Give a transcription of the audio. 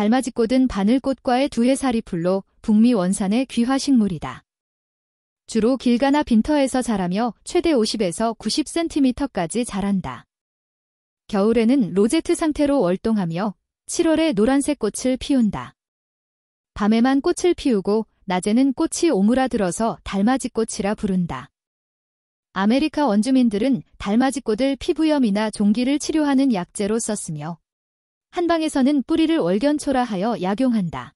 달맞이꽃은 바늘꽃과의 두해살이 풀로 북미 원산의 귀화식물이다. 주로 길가나 빈터에서 자라며 최대 50에서 90cm까지 자란다. 겨울에는 로제트 상태로 월동하며 7월에 노란색 꽃을 피운다. 밤에만 꽃을 피우고 낮에는 꽃이 오므라들어서 달맞이꽃이라 부른다. 아메리카 원주민들은 달맞이꽃을 피부염이나 종기를 치료하는 약재로 썼으며 한방에서는 뿌리를 월견초라 하여 약용한다.